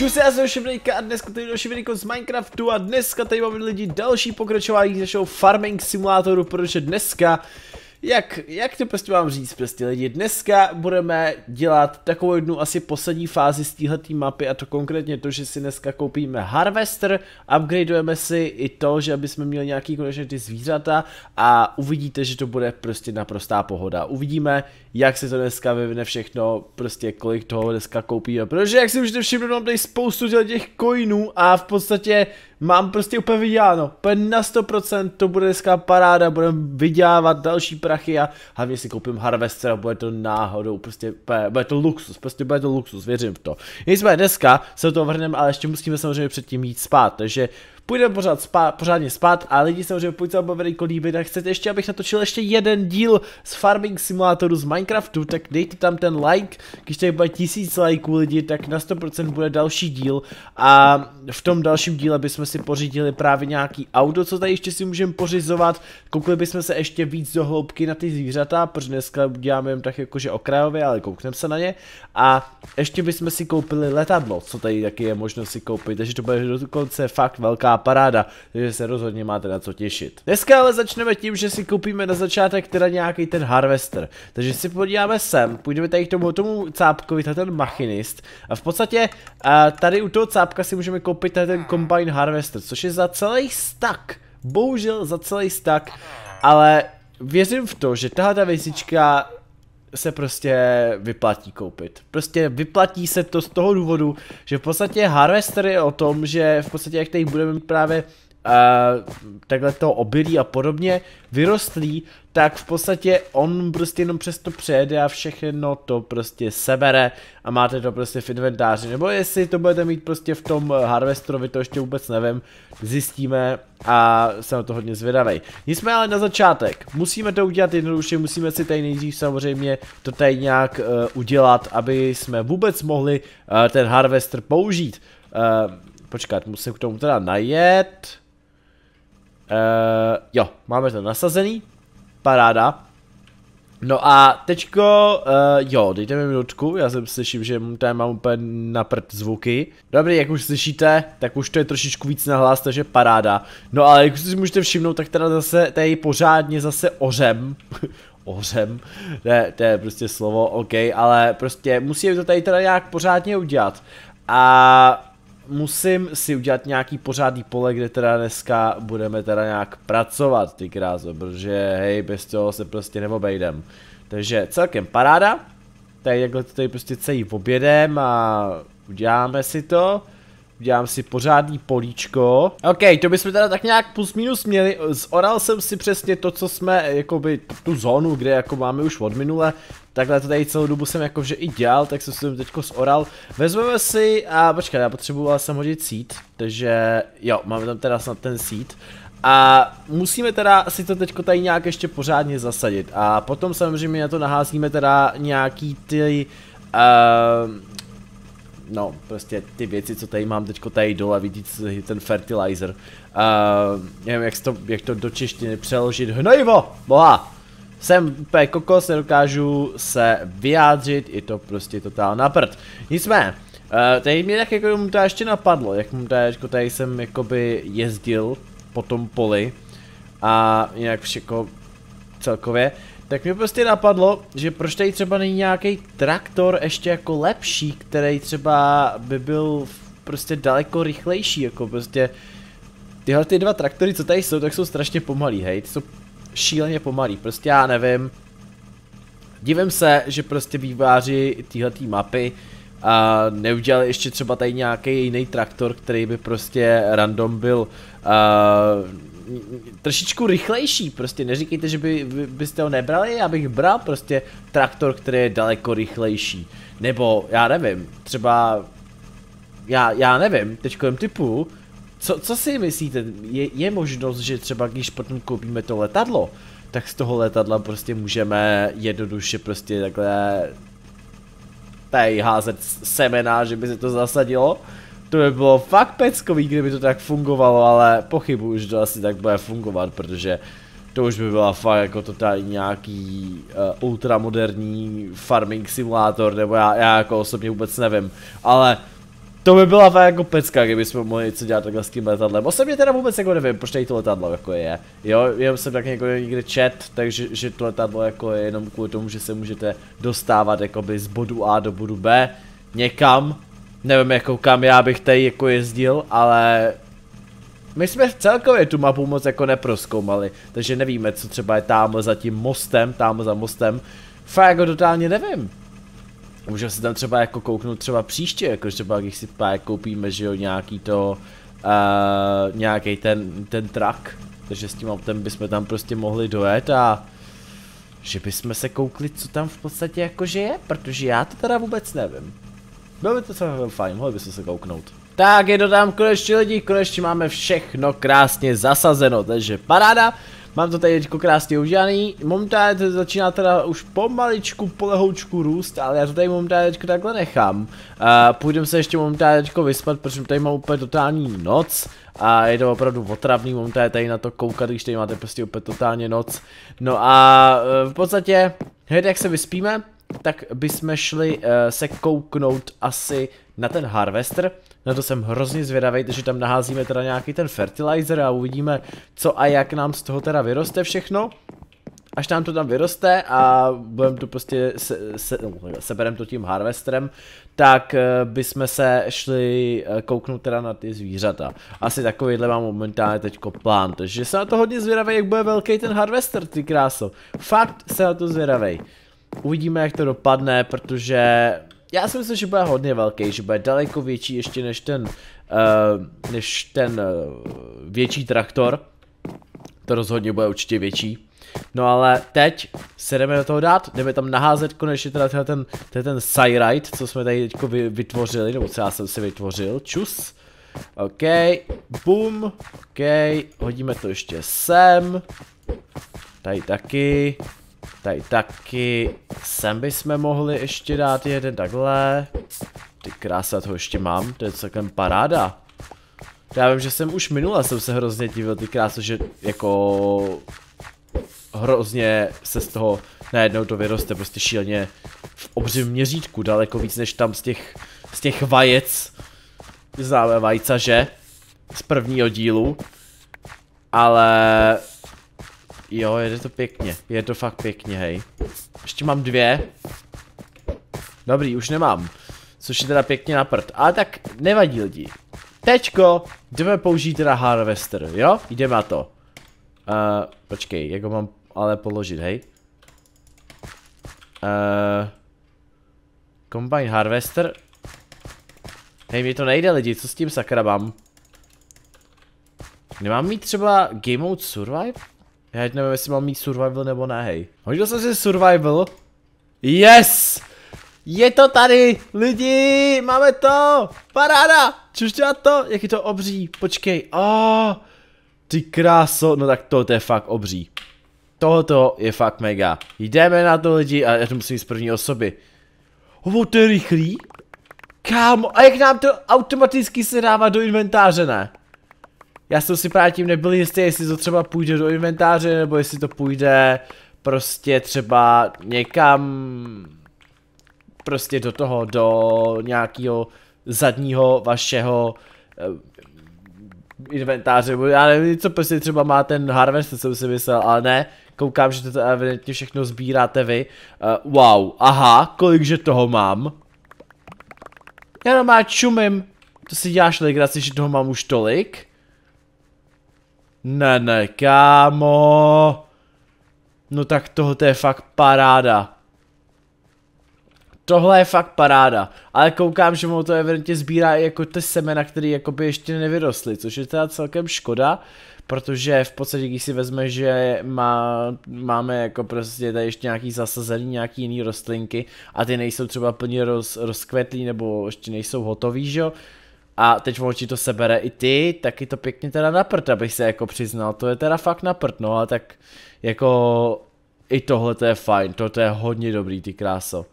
Čus, já jsem Šebrejka a dneska tady další video z Minecraftu a dneska tady máme lidi další pokračování našeho farming simulátoru, protože dneska jak, jak to prostě mám říct prostě lidi, dneska budeme dělat takovou jednu asi poslední fázi z téhletý mapy a to konkrétně to, že si dneska koupíme Harvester, upgradeujeme si i to, že aby jsme měli nějaký konečně ty zvířata a uvidíte, že to bude prostě naprostá pohoda. Uvidíme, jak se to dneska vyvine všechno, prostě kolik toho dneska koupíme, protože jak si můžete všimnout, mám tady spoustu těch coinů a v podstatě mám prostě úplně vyděláno, úplně na 100% to bude dneska paráda, budeme vydělávat další prachy a hlavně si koupím Harvester a bude to náhodou, prostě bude to luxus, prostě bude to luxus, věřím v to. Nicméně dneska se to vrhneme, ale ještě musíme samozřejmě předtím jít spát, takže půjdeme pořád spát, pořádně spát a lidi samozřejmě vám bude líbit a chcete ještě, abych natočil ještě jeden díl z Farming Simulatoru z Minecraftu, tak dejte tam ten like, když tady bude tisíc lajků lidi, tak na 100% bude další díl a v tom dalším díle bychom si pořídili právě nějaký auto, co tady ještě si můžeme pořizovat, koukli bychom se ještě víc do hloubky na ty zvířata, protože dneska děláme jen tak jakože okrajově, ale koukneme se na ně. A ještě bychom si koupili letadlo, co tady taky je možno si koupit, takže to bude dokonce fakt velká paráda, takže se rozhodně máte na co těšit. Dneska ale začneme tím, že si koupíme na začátek teda nějaký ten harvester, takže si podíváme sem, půjdeme tady k tomu, tomu cápkovi, ten machinist. A v podstatě a tady u toho cápka si můžeme koupit ten combine harvester, což je za celý stack, bohužel za celý stack, ale věřím v to, že tahle ta věcička se prostě vyplatí koupit. Prostě vyplatí se to z toho důvodu, že v podstatě Harvester je o tom, že v podstatě jak tady budeme mít právě uh, takhle to obilí a podobně vyrostlý, tak v podstatě on prostě jenom přes to přejede a všechno to prostě sebere a máte to prostě v inventáři. Nebo jestli to budete mít prostě v tom Harvesterovi, to ještě vůbec nevím, zjistíme a jsem na to hodně zvědavý. Nicméně ale na začátek, musíme to udělat jednoduše, musíme si tady nejdřív samozřejmě to tady nějak uh, udělat, aby jsme vůbec mohli uh, ten Harvester použít. Uh, počkat, musím k tomu teda najet. Uh, jo, máme to nasazený. Paráda. No a teďko, uh, jo, dejte mi minutku, já jsem slyším, že tady mám úplně na zvuky. Dobrý, jak už slyšíte, tak už to je trošičku víc nahlas, takže paráda. No ale jak si můžete všimnout, tak teda zase tady pořádně zase ořem. ořem, ne, to je prostě slovo, ok, ale prostě musíme to tady teda nějak pořádně udělat. A musím si udělat nějaký pořádný pole, kde teda dneska budeme teda nějak pracovat, ty kráso, protože hej, bez toho se prostě neobejdem. Takže celkem paráda. Tady takhle to tady prostě celý obědem a uděláme si to. Udělám si pořádný políčko. OK, to bychom teda tak nějak plus minus měli. Zoral jsem si přesně to, co jsme, jakoby, tu zónu, kde jako máme už od minule. Takhle to tady celou dobu jsem jakože i dělal, tak jsem si teďko zoral. Vezmeme si, a počkej, já potřeboval jsem hodit seed, takže jo, máme tam teda snad ten seed. A musíme teda si to teďko tady nějak ještě pořádně zasadit. A potom samozřejmě na to naházíme teda nějaký ty... Uh, no, prostě ty věci, co tady mám teďko tady dole, vidíte ten fertilizer. Uh, nevím, jak to, jak to do češtiny přeložit. Hnojivo! Boha! Jsem úplně kokos, nedokážu se vyjádřit, je to prostě totál na prd. Nicméně, uh, tady mě tak jako mu to ještě napadlo, jak mu tady, jako tady jsem jakoby jezdil po tom poli a nějak všechno celkově, tak mě prostě napadlo, že proč tady třeba není nějaký traktor ještě jako lepší, který třeba by byl prostě daleko rychlejší, jako prostě tyhle ty dva traktory, co tady jsou, tak jsou strašně pomalý, hej, ty jsou šíleně pomalý, prostě já nevím. Divím se, že prostě výváři tyhle mapy a neudělali ještě třeba tady nějaký jiný traktor, který by prostě random byl uh, trošičku rychlejší, prostě neříkejte, že by, by, byste ho nebrali, já bych bral prostě traktor, který je daleko rychlejší. Nebo, já nevím, třeba, já, já nevím, teďko typu, co, co si myslíte, je, je možnost, že třeba když potom koupíme to letadlo, tak z toho letadla prostě můžeme jednoduše prostě takhle tady házet semena, že by se to zasadilo? To by bylo fakt peckový, kdyby to tak fungovalo, ale pochybuji, že to asi tak bude fungovat, protože to už by byla fakt jako totální nějaký uh, ultramoderní farming simulátor, nebo já, já jako osobně vůbec nevím, ale To by byla fakt jako pecka, kdyby jsme mohli něco dělat takhle s tím letadlem. Osobně teda vůbec jako nevím, proč tady to letadlo jako je. Jo, jenom jsem tak jako někde chat, takže že to letadlo jako je jenom kvůli tomu, že se můžete dostávat jakoby z bodu A do bodu B někam. Nevím jako kam já bych tady jako jezdil, ale my jsme celkově tu mapu moc jako neproskoumali, takže nevíme, co třeba je tamhle za tím mostem, tamhle za mostem. Fakt jako totálně nevím. Můžeme se tam třeba jako kouknout třeba příště, jako třeba když si pár koupíme, že jo, nějaký to, uh, nějaký ten, ten truck, takže s tím autem bychom tam prostě mohli dojet a že bychom se koukli, co tam v podstatě jakože je, protože já to teda vůbec nevím. Bylo by to celkem fajn, mohli bychom se kouknout. Tak je to tam konečně lidi, konečně máme všechno krásně zasazeno, takže paráda. Mám to tady teďko krásně udělaný, momentálně to začíná teda už pomaličku, polehoučku růst, ale já to tady momentálně takhle nechám. Uh, půjdem se ještě momentálně vyspat, protože tady mám úplně totální noc a je to opravdu otravný momentálně tady na to koukat, když tady máte prostě úplně totálně noc. No a uh, v podstatě, hned jak se vyspíme, tak bychom šli uh, se kouknout asi na ten harvester. Na to jsem hrozně zvědavý, takže tam naházíme teda nějaký ten fertilizer a uvidíme, co a jak nám z toho teda vyroste všechno. Až nám to tam vyroste a budeme to prostě, se, se, no, seberem to tím harvesterem, tak uh, bychom se šli uh, kouknout teda na ty zvířata. Asi takovýhle mám momentálně teďko plán, takže jsem na to hodně zvědavý, jak bude velký ten harvester, ty kráso. Fakt jsem na to zvědavý. Uvidíme, jak to dopadne, protože já si myslím, že bude hodně velký, že bude daleko větší ještě než ten, uh, než ten uh, větší traktor. To rozhodně bude určitě větší. No ale teď se jdeme do toho dát, jdeme tam naházet konečně teda ten, ten, ten Cyrite, co jsme tady teďko vytvořili, nebo co já jsem si vytvořil, čus. OK, boom, OK, hodíme to ještě sem. Tady taky. Tady taky. Sem bychom mohli ještě dát jeden takhle. Ty krása, toho ještě mám, to je celkem paráda. Já vím, že jsem už minule jsem se hrozně divil, ty krása, že jako hrozně se z toho najednou to vyroste prostě šíleně v obřím měřítku, daleko víc než tam z těch, z těch vajec. Známe vajca, že? Z prvního dílu. Ale Jo, jede to pěkně. Je to fakt pěkně, hej. Ještě mám dvě. Dobrý, už nemám. Což je teda pěkně na prd. Ale tak nevadí lidi. Teďko jdeme použít teda harvester, jo? Jdeme na to. Uh, počkej, jak ho mám ale položit, hej? Uh, combine harvester. Hej, mi to nejde lidi, co s tím sakra mám? Nemám mít třeba game mode survive? Já teď nevím, jestli mám mít survival nebo ne, hej. Hodil jsem si survival. Yes! Je to tady, lidi, máme to, paráda, čuž dělat to, jak je to obří, počkej, oh, ty kráso, no tak to, to je fakt obří. Tohoto je fakt mega. Jdeme na to lidi a já to musím z první osoby. Ovo, to je rychlý? Kámo, a jak nám to automaticky se dává do inventáře, ne? Já jsem si právě tím nebyl jistý, jestli to třeba půjde do inventáře, nebo jestli to půjde prostě třeba někam prostě do toho, do nějakého zadního vašeho uh, inventáře, já nevím, co prostě třeba má ten harvest, co jsem si myslel, ale ne, koukám, že to evidentně všechno sbíráte vy. Uh, wow, aha, kolikže toho mám? Já má čumím, to si děláš legraci, že toho mám už tolik? Ne, ne, kámo. No tak tohle je fakt paráda. Tohle je fakt paráda, ale koukám, že mu to evidentně sbírá i jako ty semena, které by ještě nevyrostly, což je teda celkem škoda, protože v podstatě, když si vezme, že má, máme jako prostě tady ještě nějaký zasazený, nějaký jiný rostlinky a ty nejsou třeba plně roz, rozkvetlý nebo ještě nejsou hotový, že jo, a teď on to sebere i ty, taky to pěkně teda na prd, abych se jako přiznal, to je teda fakt na prd, no a tak jako i tohle to je fajn, to je hodně dobrý ty kráso.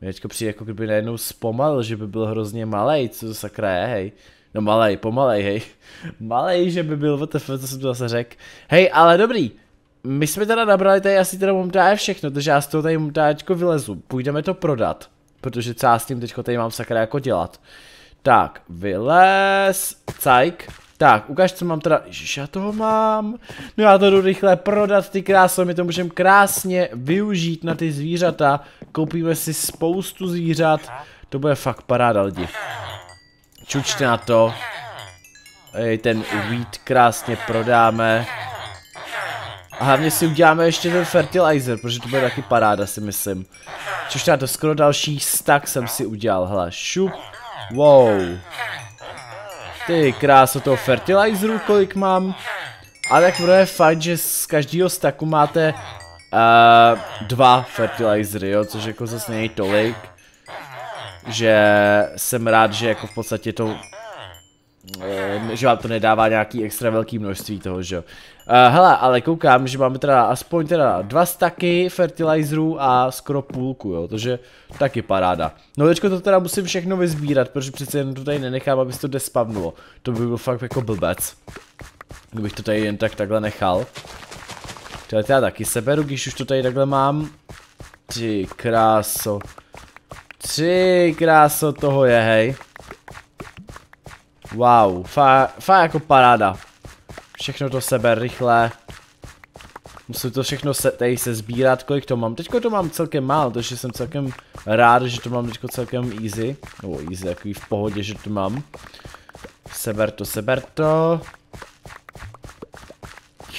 Mě teďko přijde jako kdyby najednou zpomalil, že by byl hrozně malej, co to sakra je, hej. No malej, pomalej, hej. Malej, že by byl, WTF, co jsem to zase řekl. Hej, ale dobrý. My jsme teda nabrali tady asi teda momentálně všechno, takže já z toho tady momentálně vylezu. Půjdeme to prodat, protože co já s tím teďko tady mám sakra jako dělat. Tak, vylez, cajk. Tak, ukáž, co mám teda, ježiš, já toho mám. No já to jdu rychle prodat, ty kráso, my to můžeme krásně využít na ty zvířata. Koupíme si spoustu zvířat, to bude fakt paráda lidi. Čučte na to. Ej, ten wheat krásně prodáme. A hlavně si uděláme ještě ten fertilizer, protože to bude taky paráda si myslím. Což to skoro další stack jsem si udělal, hele, šup. Wow. Ty kráso toho fertilizeru, kolik mám. Ale tak bude fajn, že z každého stacku máte uh, dva fertilizery, jo, což jako zase není tolik. Že jsem rád, že jako v podstatě to že vám to nedává nějaký extra velký množství toho, že jo. Uh, hele, ale koukám, že máme teda aspoň teda dva staky fertilizerů a skoro půlku, jo, takže taky paráda. No teďko to teda musím všechno vyzbírat, protože přece jen to tady nenechám, aby se to despavnulo. To by byl fakt jako blbec. Kdybych to tady jen tak takhle nechal. Tohle já taky seberu, když už to tady takhle mám. Ty kráso. Ty kráso toho je, hej. Wow, fa jako paráda. Všechno to seber rychle. Musím to všechno se, tady se sbírat, kolik to mám. Teďko to mám celkem málo, takže jsem celkem rád, že to mám teďko celkem easy. Nebo easy, takový v pohodě, že to mám. Seber to, seber to.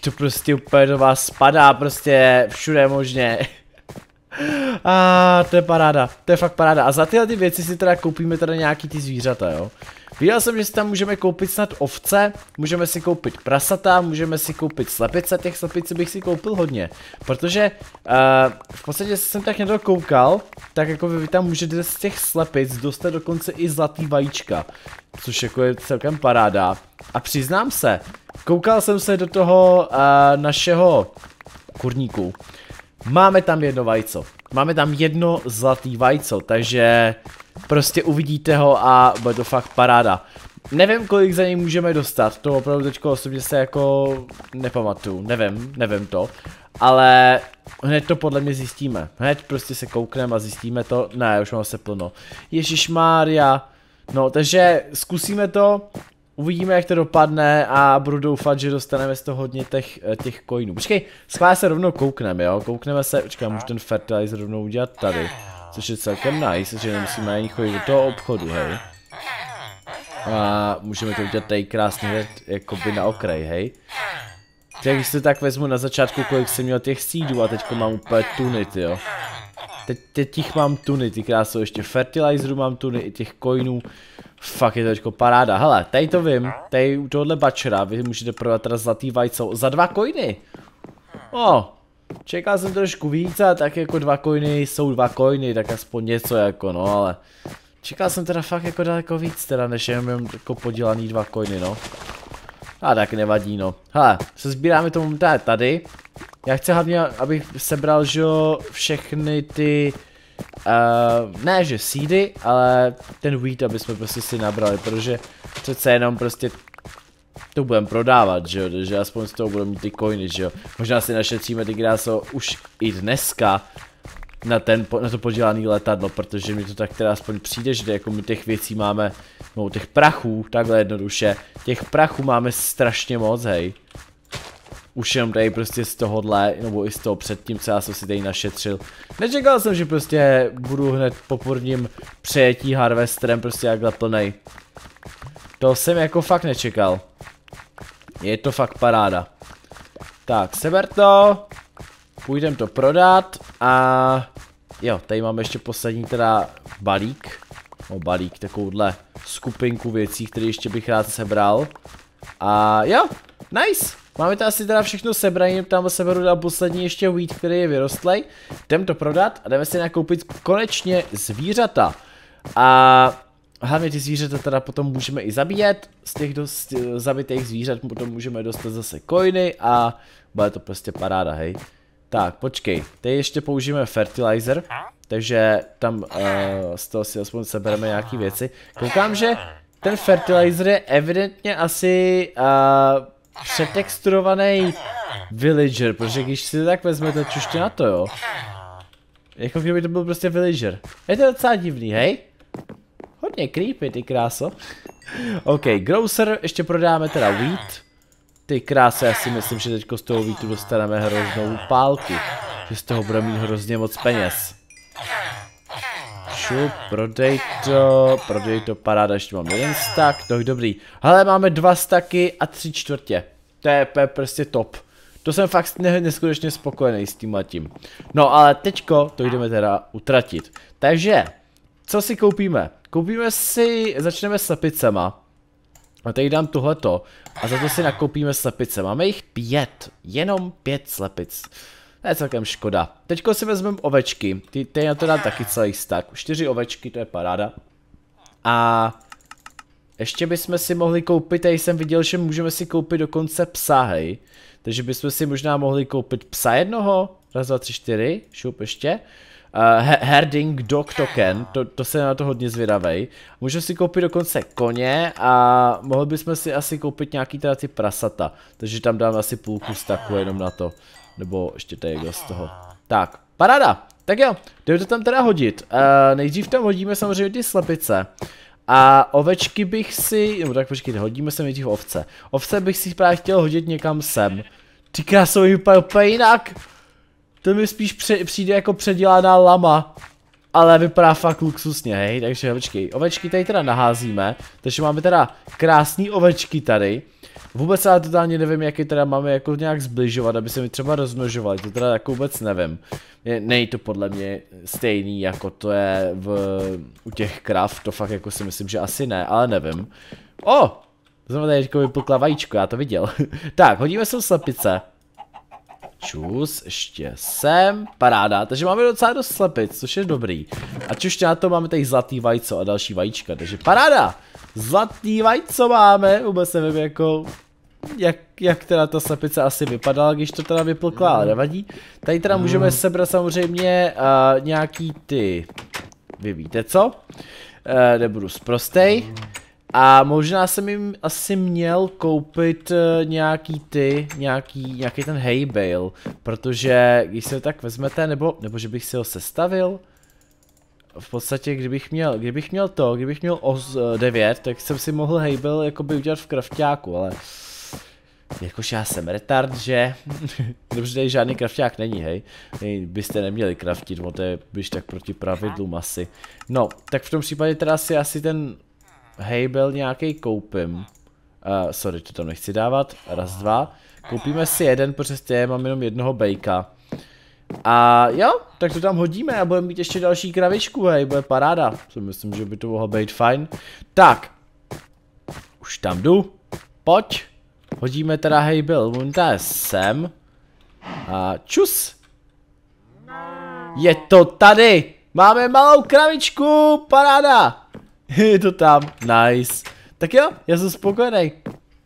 To prostě úplně do vás spadá, prostě všude možně. A to je paráda, to je fakt paráda. A za tyhle ty věci si teda koupíme teda nějaký ty zvířata, jo. Viděl jsem, že si tam můžeme koupit snad ovce, můžeme si koupit prasata, můžeme si koupit slepice, těch slepic bych si koupil hodně. Protože uh, v podstatě jsem tak někdo koukal, tak jako vy tam můžete z těch slepic dostat dokonce i zlatý vajíčka. Což jako je celkem paráda. A přiznám se, koukal jsem se do toho uh, našeho kurníku. Máme tam jedno vajco. Máme tam jedno zlatý vajco, takže prostě uvidíte ho a bude to fakt paráda. Nevím, kolik za něj můžeme dostat, to opravdu teďko osobně se jako nepamatuju, nevím, nevím to. Ale hned to podle mě zjistíme. Hned prostě se koukneme a zjistíme to. Ne, už mám se plno. Ježíš Mária. No, takže zkusíme to. Uvidíme, jak to dopadne a budu doufat, že dostaneme z toho hodně těch, eh, těch coinů. Počkej, schválně se rovnou koukneme, jo? Koukneme se, počkej, můžu ten fertilizer rovnou udělat tady. Což je celkem nice, že nemusíme ani chodit do toho obchodu, hej. A můžeme to udělat tady krásně, jakoby na okraj, hej. Tak si tak vezmu na začátku, kolik jsem měl těch sídů a teďko mám úplně tuny, jo. Teď, teď jich mám tuny, ty krásou, ještě fertilizerů mám tuny, i těch coinů. Fakt je to teďko paráda. Hele, tady to vím, tady u tohohle bačera, vy můžete prodat teda zlatý vajco za dva coiny. O, čekal jsem trošku víc a tak jako dva coiny jsou dva coiny, tak aspoň něco jako no, ale čekal jsem teda fakt jako daleko víc teda, než jenom jako podělaný dva coiny no. A tak nevadí no. Hele, se sbíráme tomu tady. Já chci hlavně, abych sebral, že jo, všechny ty ne, že seedy, ale ten wheat, aby jsme prostě si nabrali, protože přece jenom prostě to budeme prodávat, že jo, že aspoň z toho budeme mít ty coiny, že jo. Možná si našetříme ty kráso už i dneska na, ten, na to podělaný letadlo, protože mi to tak teda aspoň přijde, že jako my těch věcí máme, no těch prachů, takhle jednoduše, těch prachů máme strašně moc, hej už jenom tady prostě z tohohle, nebo i z toho předtím, co já jsem si tady našetřil. Nečekal jsem, že prostě budu hned po prvním přejetí harvesterem prostě jakhle plnej. To jsem jako fakt nečekal. Je to fakt paráda. Tak, seber to. Půjdem to prodat a... Jo, tady máme ještě poslední teda balík. No balík, takovouhle skupinku věcí, které ještě bych rád sebral. A jo, nice. Máme to asi teda všechno sebrané, tam se beru dal poslední ještě wheat, který je vyrostlej. Jdem to prodat a jdeme si nakoupit konečně zvířata. A hlavně ty zvířata teda potom můžeme i zabíjet, z těch dost, zabitých zvířat potom můžeme dostat zase coiny a bude to prostě paráda, hej. Tak, počkej, teď ještě použijeme fertilizer, takže tam uh, z toho si aspoň sebereme nějaký věci. Koukám, že ten fertilizer je evidentně asi uh, přetexturovaný villager, protože když si to tak vezmete, čuště na to, jo. Jako kdyby to byl prostě villager. Je to docela divný, hej? Hodně creepy, ty kráso. OK, Grocer, ještě prodáme teda wheat. Ty kráse, já si myslím, že teďko z toho wheatu dostaneme hroznou pálku. Že z toho bude mít hrozně moc peněz. Šup, prodej to, prodej to, paráda, ještě mám jeden stack, to je dobrý. Ale máme dva staky a tři čtvrtě. To je, to je prostě top. To jsem fakt ne, neskutečně spokojený s tím letím. No ale teďko to jdeme teda utratit. Takže, co si koupíme? Koupíme si, začneme slepicema. A tady dám tohleto. A za to si nakoupíme slepice. Máme jich pět. Jenom pět slepic. To je celkem škoda. Teďko si vezmeme ovečky. Ty, ty na to dám taky celý stack. Čtyři ovečky, to je paráda. A ještě bychom si mohli koupit, tady jsem viděl, že můžeme si koupit dokonce psa, hej. Takže bychom si možná mohli koupit psa jednoho. Raz, dva, tři, čtyři. Šup ještě. Uh, herding Dog Token, to, to se na to hodně zvědavej. Můžeme si koupit dokonce koně a mohli bychom si asi koupit nějaký teda ty prasata. Takže tam dám asi půlku staku jenom na to. Nebo ještě tady z toho. Tak, paráda. Tak jo, jdeme to tam teda hodit. Uh, nejdřív tam hodíme samozřejmě ty slepice. A ovečky bych si, nebo tak počkejte, hodíme se nejdřív ovce. Ovce bych si právě chtěl hodit někam sem. Ty krásový vypadá úplně jinak. To mi spíš pře přijde jako předělaná lama. Ale vypadá fakt luxusně, hej, takže ovečky. Ovečky tady teda naházíme, takže máme teda krásný ovečky tady. Vůbec ale totálně nevím, jak je teda máme jako nějak zbližovat, aby se mi třeba rozmnožovali, to teda jako vůbec nevím. Nej to podle mě stejný, jako to je v, u těch krav, to fakt jako si myslím, že asi ne, ale nevím. O! Znovu tady jako vyplkla vajíčko, já to viděl. tak, hodíme sem slepice. Čus, ještě sem, paráda, takže máme docela dost slepic, což je dobrý. A čuž na to máme tady zlatý vajco a další vajíčka, takže paráda. Zlatý vajco máme, vůbec nevím jako, jak, jak teda ta slepice asi vypadala, když to teda vyplkla, ale nevadí. Tady teda můžeme sebrat samozřejmě uh, nějaký ty, vy víte co, uh, nebudu zprostej. A možná jsem jim asi měl koupit uh, nějaký ty, nějaký, nějaký ten hay bale, protože když ho tak vezmete, nebo, nebo že bych si ho sestavil, v podstatě, kdybych měl, kdybych měl to, kdybych měl OS 9, tak jsem si mohl bale jakoby udělat v krafťáku, ale jakož já jsem retard, že? Dobře, tady žádný krafťák není, hej. hej byste neměli kraftit, to je byš tak proti pravidlům asi. No, tak v tom případě teda si asi ten Hebel nějaký koupím. Uh, sorry, to tam nechci dávat. Raz, dva. Koupíme si jeden, protože mám jenom jednoho bejka. A jo, tak to tam hodíme a budeme mít ještě další kravičku, hej, bude paráda. Si myslím, že by to mohlo být fajn. Tak. Už tam jdu. Pojď. Hodíme teda hej Bill, je sem. A čus. Je to tady. Máme malou kravičku, paráda. Je to tam, nice. Tak jo, já jsem spokojený.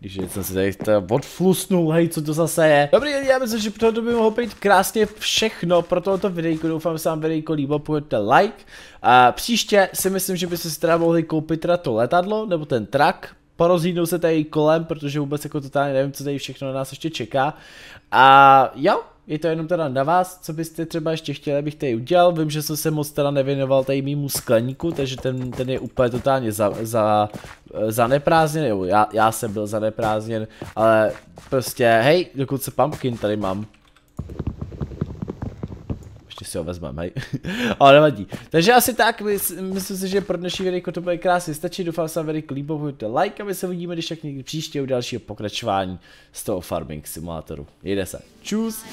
Když jsem si tady odflusnul, hej, co to zase je. Dobrý já myslím, že to by mohlo být krásně všechno pro tohoto videjko. Doufám, že se vám videjko líbilo, pojďte like. A příště si myslím, že byste si teda mohli koupit teda to letadlo, nebo ten truck. Porozhýdnou se tady kolem, protože vůbec jako totálně nevím, co tady všechno na nás ještě čeká. A jo, je to jenom teda na vás, co byste třeba ještě chtěli, abych tady udělal. Vím, že jsem se moc teda nevěnoval tady mýmu skleníku, takže ten, ten je úplně totálně za, za, zaneprázdněn, jo, já, já jsem byl zaneprázdněn, ale prostě, hej, dokonce pumpkin tady mám. Ještě si ho vezmeme, hej. ale nevadí. Takže asi tak, myslím si, že pro dnešní videjko to bude krásně stačit. Doufám, že se vám videjko líbilo, buďte like a my se uvidíme, když tak někdy příště u dalšího pokračování z toho Farming Simulátoru. Jde se. Čus!